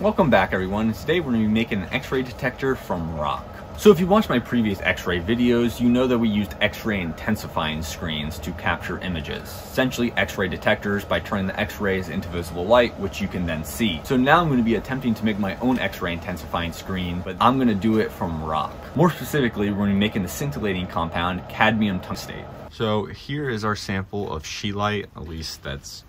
Welcome back everyone. Today we're going to be making an x-ray detector from rock. So if you watched my previous x-ray videos, you know that we used x-ray intensifying screens to capture images. Essentially x-ray detectors by turning the x-rays into visible light, which you can then see. So now I'm going to be attempting to make my own x-ray intensifying screen, but I'm going to do it from rock. More specifically, we're going to be making the scintillating compound cadmium tungstate. So here is our sample of scheelite, at least that's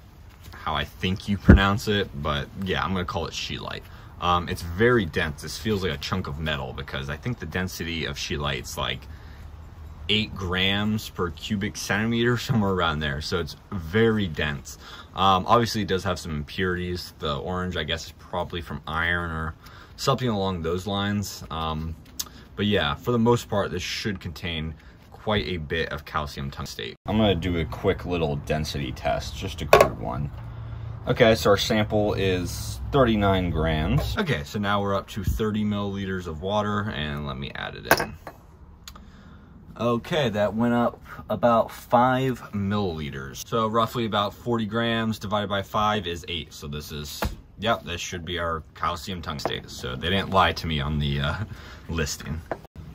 how I think you pronounce it, but yeah, I'm gonna call it scheelite. Um, it's very dense. This feels like a chunk of metal because I think the density of scheelite is like eight grams per cubic centimeter, somewhere around there. So it's very dense. Um, obviously, it does have some impurities. The orange, I guess, is probably from iron or something along those lines. Um, but yeah, for the most part, this should contain quite a bit of calcium tungstate. I'm gonna do a quick little density test, just a crude one. Okay, so our sample is 39 grams. Okay, so now we're up to 30 milliliters of water and let me add it in. Okay, that went up about five milliliters. So roughly about 40 grams divided by five is eight. So this is, yep, this should be our calcium tongue tungstate. So they didn't lie to me on the uh, listing.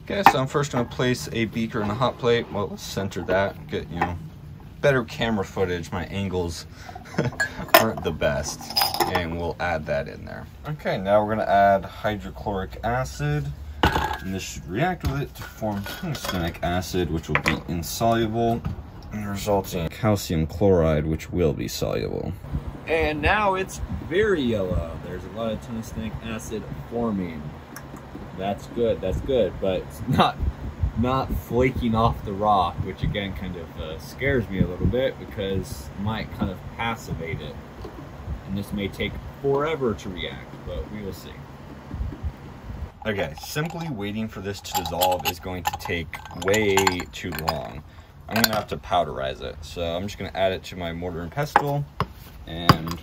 Okay, so I'm first gonna place a beaker in a hot plate. Well, center that, get, you know, better camera footage. My angles aren't the best. And we'll add that in there. Okay, now we're gonna add hydrochloric acid. And this should react with it to form tungstenic acid, which will be insoluble and resulting in calcium chloride, which will be soluble. And now it's very yellow. There's a lot of tungstenic acid forming. That's good, that's good, but it's not not flaking off the rock, which again kind of uh, scares me a little bit because it might kind of passivate it. And this may take forever to react, but we will see. Okay, simply waiting for this to dissolve is going to take way too long. I'm gonna have to powderize it. So I'm just gonna add it to my mortar and pestle and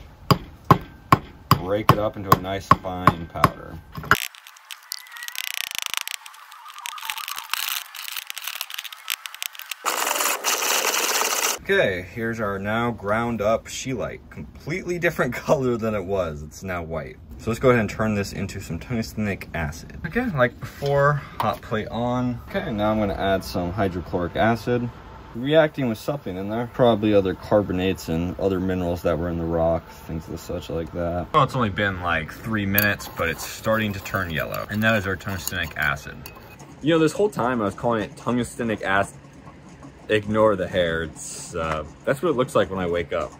break it up into a nice fine powder. Okay, here's our now ground up scheelite. Completely different color than it was. It's now white. So let's go ahead and turn this into some tungstenic acid. Okay, like before, hot plate on. Okay, now I'm gonna add some hydrochloric acid. Reacting with something in there. Probably other carbonates and other minerals that were in the rock, things of such like that. Well, it's only been like three minutes, but it's starting to turn yellow. And that is our tungstenic acid. You know, this whole time I was calling it tungstenic acid ignore the hair. It's uh, That's what it looks like when I wake up.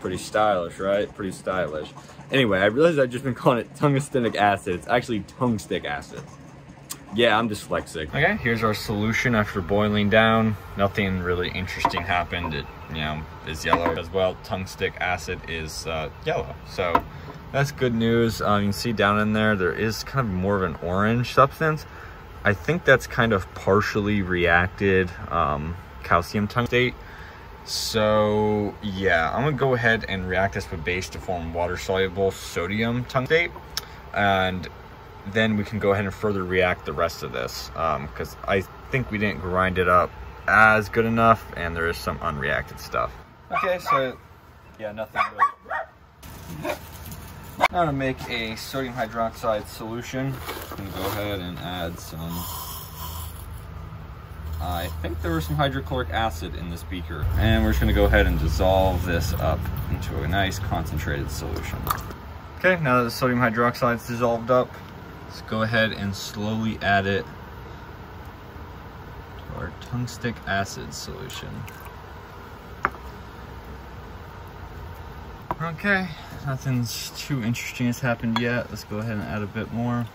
Pretty stylish, right? Pretty stylish. Anyway, I realized I've just been calling it tungstenic acid. It's actually tungstic acid. Yeah, I'm dyslexic. Okay, here's our solution after boiling down. Nothing really interesting happened. It, you know, is yellow as well. Tungstic acid is uh, yellow. So that's good news. Um, you can see down in there, there is kind of more of an orange substance. I think that's kind of partially reacted um, calcium tungstate. So yeah, I'm gonna go ahead and react this with base to form water-soluble sodium tungstate. And then we can go ahead and further react the rest of this because um, I think we didn't grind it up as good enough and there is some unreacted stuff. Okay, so yeah, nothing really. Now to make a sodium hydroxide solution, I'm gonna go ahead and add some, I think there was some hydrochloric acid in this beaker. And we're just gonna go ahead and dissolve this up into a nice concentrated solution. Okay, now that the sodium hydroxide is dissolved up, let's go ahead and slowly add it to our tungstic acid solution. Okay, nothing's too interesting has happened yet. Let's go ahead and add a bit more.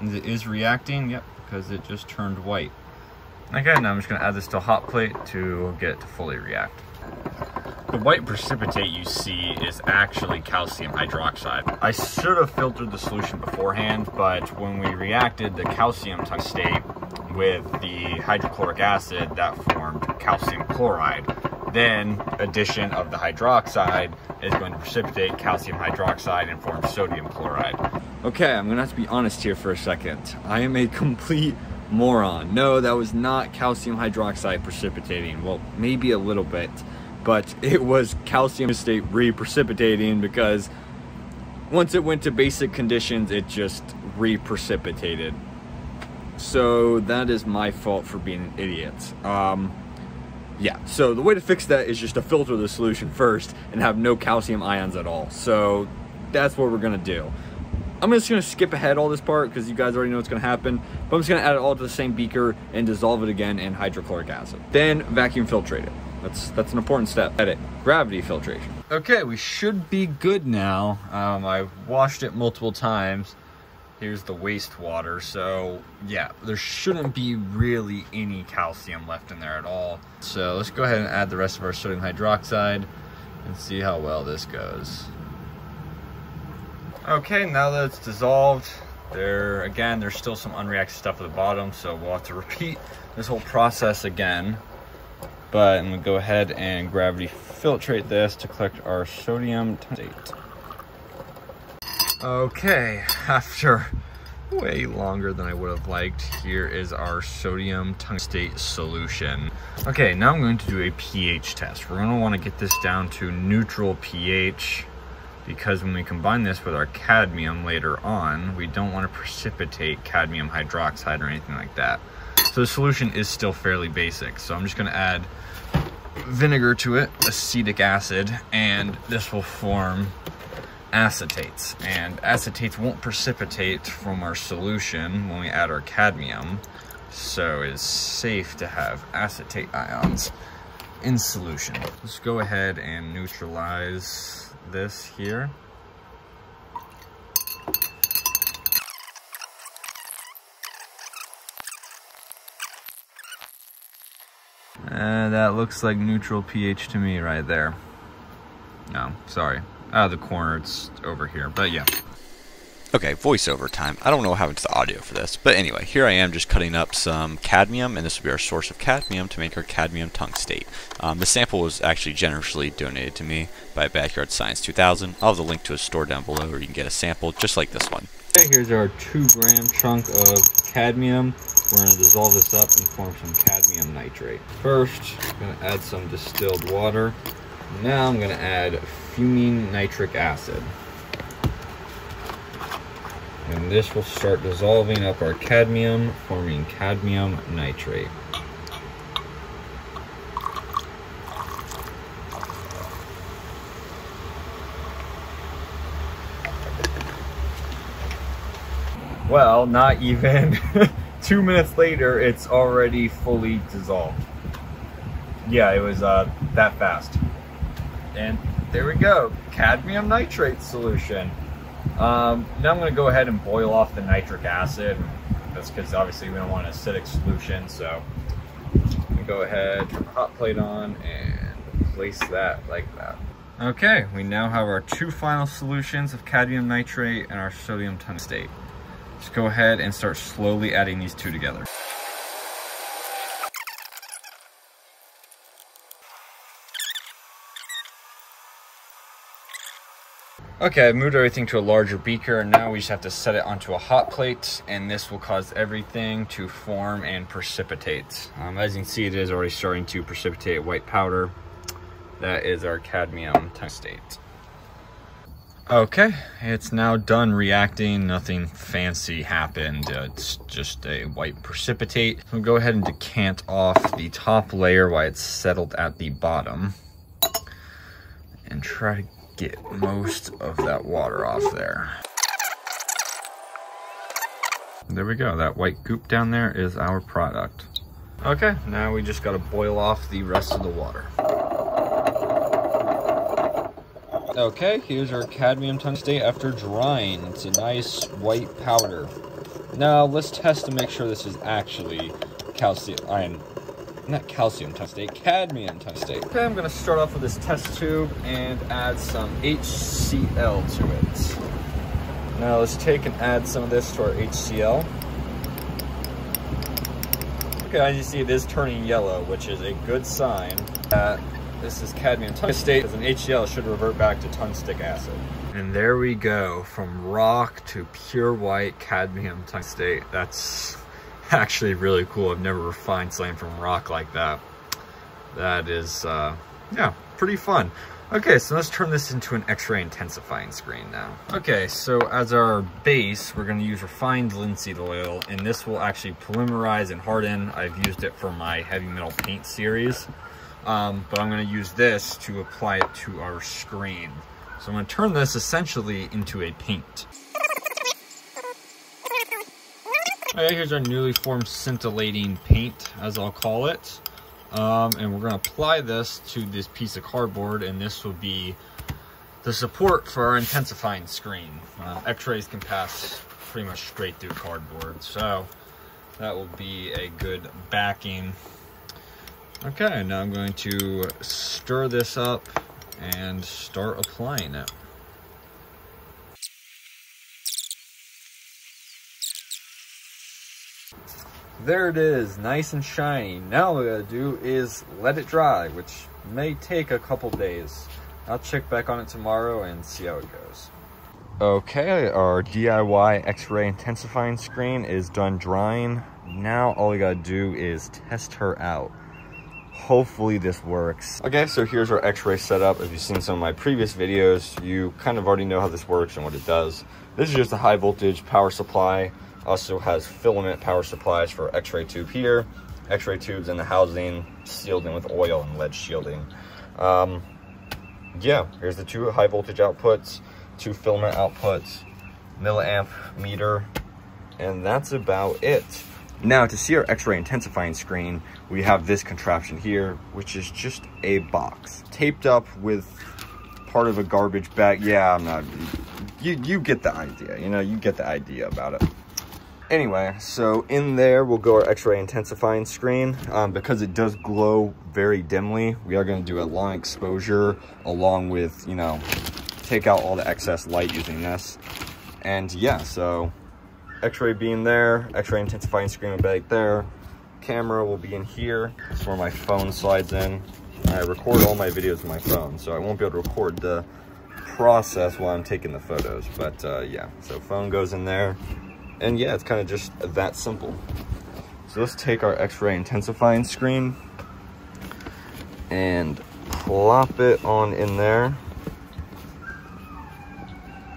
And it is reacting, yep, because it just turned white. Okay, now I'm just gonna add this to a hot plate to get it to fully react. The white precipitate you see is actually calcium hydroxide. I should have filtered the solution beforehand, but when we reacted the calcium tungstate with the hydrochloric acid that formed calcium chloride. Then addition of the hydroxide is going to precipitate calcium hydroxide and form sodium chloride. Okay, I'm gonna have to be honest here for a second. I am a complete moron. No, that was not calcium hydroxide precipitating. Well, maybe a little bit, but it was calcium state reprecipitating because once it went to basic conditions, it just reprecipitated. So that is my fault for being an idiot. Um, yeah, so the way to fix that is just to filter the solution first and have no calcium ions at all. So that's what we're gonna do. I'm just gonna skip ahead all this part because you guys already know what's gonna happen, but I'm just gonna add it all to the same beaker and dissolve it again in hydrochloric acid. Then vacuum filtrate it. That's, that's an important step. Edit, gravity filtration. Okay, we should be good now. Um, I washed it multiple times. Here's the wastewater. So yeah, there shouldn't be really any calcium left in there at all. So let's go ahead and add the rest of our sodium hydroxide and see how well this goes. Okay, now that it's dissolved, there again, there's still some unreacted stuff at the bottom, so we'll have to repeat this whole process again. But I'm gonna go ahead and gravity filtrate this to collect our sodium tungstate. Okay, after way longer than I would have liked, here is our sodium tungstate solution. Okay, now I'm going to do a pH test. We're gonna wanna get this down to neutral pH because when we combine this with our cadmium later on, we don't want to precipitate cadmium hydroxide or anything like that. So the solution is still fairly basic. So I'm just going to add vinegar to it, acetic acid, and this will form acetates. And acetates won't precipitate from our solution when we add our cadmium. So it's safe to have acetate ions in solution. Let's go ahead and neutralize this here. And that looks like neutral pH to me right there. No, sorry. Out of the corner, it's over here, but yeah. Okay, voiceover time. I don't know what happened to the audio for this, but anyway, here I am just cutting up some cadmium, and this will be our source of cadmium to make our cadmium tungstate. Um, the sample was actually generously donated to me by Backyard Science 2000. I'll have the link to a store down below where you can get a sample just like this one. Okay, here's our two gram chunk of cadmium. We're going to dissolve this up and form some cadmium nitrate. First, I'm going to add some distilled water. Now I'm going to add fuming nitric acid and this will start dissolving up our cadmium, forming cadmium nitrate. Well, not even two minutes later, it's already fully dissolved. Yeah, it was uh, that fast. And there we go, cadmium nitrate solution. Um, now I'm going to go ahead and boil off the nitric acid. That's because obviously we don't want an acidic solution. So I'm going to go ahead, turn the hot plate on, and place that like that. Okay, we now have our two final solutions of cadmium nitrate and our sodium tungstate. Just go ahead and start slowly adding these two together. Okay, I've moved everything to a larger beaker and now we just have to set it onto a hot plate and this will cause everything to form and precipitate. Um, as you can see, it is already starting to precipitate white powder. That is our cadmium tungstate. Okay, it's now done reacting. Nothing fancy happened. Uh, it's just a white precipitate. So go ahead and decant off the top layer while it's settled at the bottom. And try to get most of that water off there. There we go, that white goop down there is our product. Okay, now we just gotta boil off the rest of the water. Okay, here's our cadmium tungstate after drying. It's a nice white powder. Now let's test to make sure this is actually calcium iron not calcium tungstate, cadmium tungstate. Okay, I'm gonna start off with this test tube and add some HCl to it. Now let's take and add some of this to our HCl. Okay, as you see, it is turning yellow, which is a good sign that this is cadmium tungstate, as an HCl should revert back to tungstic acid. And there we go, from rock to pure white cadmium tungstate. That's actually really cool. I've never refined something from rock like that. That is, uh, yeah, pretty fun. Okay, so let's turn this into an X-ray intensifying screen now. Okay, so as our base, we're gonna use refined linseed oil, and this will actually polymerize and harden. I've used it for my heavy metal paint series, um, but I'm gonna use this to apply it to our screen. So I'm gonna turn this essentially into a paint. Okay, here's our newly formed scintillating paint, as I'll call it. Um, and we're gonna apply this to this piece of cardboard and this will be the support for our intensifying screen. Uh, X-rays can pass pretty much straight through cardboard, so that will be a good backing. Okay, now I'm going to stir this up and start applying it. There it is, nice and shiny. Now what we gotta do is let it dry, which may take a couple days. I'll check back on it tomorrow and see how it goes. Okay, our DIY X-ray intensifying screen is done drying. Now all we gotta do is test her out. Hopefully this works. Okay, so here's our X-ray setup. If you've seen some of my previous videos, you kind of already know how this works and what it does. This is just a high voltage power supply also has filament power supplies for x-ray tube here, x-ray tubes in the housing, sealed in with oil and lead shielding. Um, yeah, here's the two high voltage outputs, two filament outputs, milliamp meter, and that's about it. Now to see our x-ray intensifying screen, we have this contraption here, which is just a box taped up with part of a garbage bag. Yeah, I'm not, you, you get the idea, you know, you get the idea about it. Anyway, so in there we'll go our x-ray intensifying screen. Um, because it does glow very dimly, we are going to do a long exposure along with, you know, take out all the excess light using this. And yeah, so x-ray beam there, x-ray intensifying screen will be right there. Camera will be in here. That's where my phone slides in. I record all my videos with my phone, so I won't be able to record the process while I'm taking the photos. But uh, yeah, so phone goes in there and yeah, it's kind of just that simple. So let's take our X-ray intensifying screen and plop it on in there.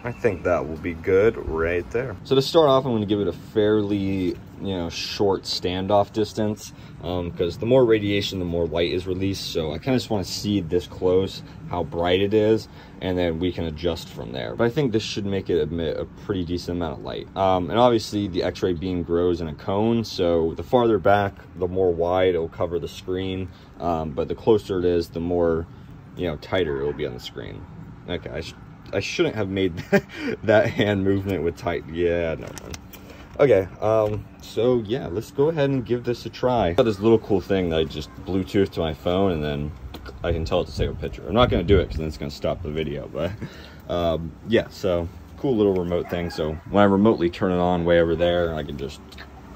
I think that will be good right there. So to start off, I'm gonna give it a fairly, you know, short standoff distance because um, the more radiation, the more light is released. So I kind of just want to see this close, how bright it is, and then we can adjust from there. But I think this should make it emit a pretty decent amount of light. Um, and obviously the x-ray beam grows in a cone, so the farther back, the more wide it'll cover the screen. Um, but the closer it is, the more, you know, tighter it will be on the screen. Okay, I, shouldn't have made that hand movement with tight. Yeah, no, man. Okay, um, so yeah, let's go ahead and give this a try. I got this little cool thing that I just Bluetooth to my phone and then I can tell it to take a picture. I'm not gonna do it because then it's gonna stop the video, but um, yeah, so cool little remote thing. So when I remotely turn it on way over there, I can just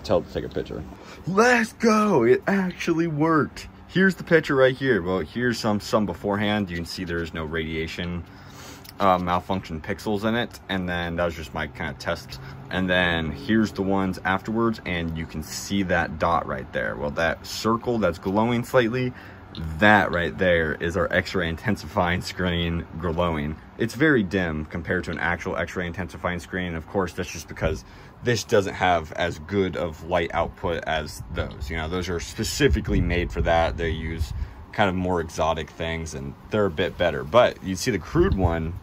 tell it to take a picture. Let's go, it actually worked. Here's the picture right here. Well, here's some, some beforehand. You can see there's no radiation uh, malfunction pixels in it and then that was just my kind of test. And then here's the ones afterwards and you can see that dot right there. Well that circle that's glowing slightly that right there is our x-ray intensifying screen glowing. It's very dim compared to an actual x-ray intensifying screen. Of course that's just because this doesn't have as good of light output as those. You know those are specifically made for that. They use kind of more exotic things and they're a bit better. But you see the crude one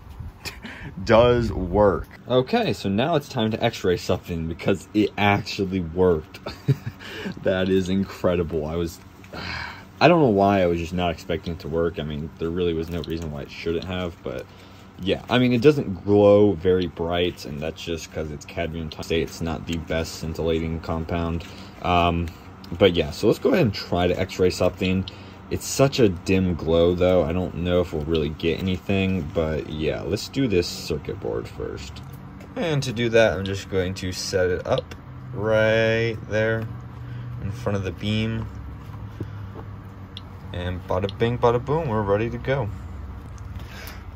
does work. Okay, so now it's time to x-ray something because it actually worked. that is incredible. I was, I don't know why I was just not expecting it to work. I mean, there really was no reason why it shouldn't have, but yeah, I mean, it doesn't glow very bright, and that's just because it's cadmium tungstate. It's not the best scintillating compound. Um, but yeah, so let's go ahead and try to x-ray something. It's such a dim glow though, I don't know if we'll really get anything, but yeah, let's do this circuit board first. And to do that, I'm just going to set it up right there in front of the beam. And bada bing, bada boom, we're ready to go.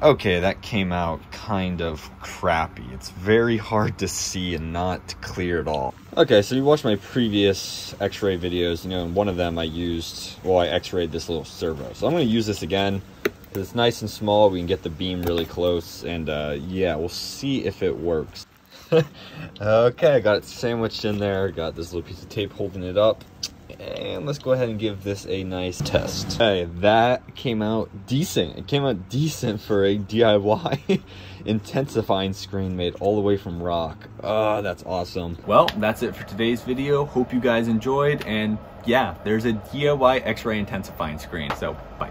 Okay, that came out kind of crappy. It's very hard to see and not clear at all. Okay, so you watched my previous x-ray videos, you know, in one of them I used, well, I x-rayed this little servo. So I'm gonna use this again. because It's nice and small, we can get the beam really close, and uh, yeah, we'll see if it works. okay, I got it sandwiched in there, got this little piece of tape holding it up, and let's go ahead and give this a nice test. Okay, that came out decent. It came out decent for a DIY intensifying screen made all the way from rock. Oh, that's awesome. Well, that's it for today's video. Hope you guys enjoyed, and yeah, there's a DIY X-ray intensifying screen, so bye.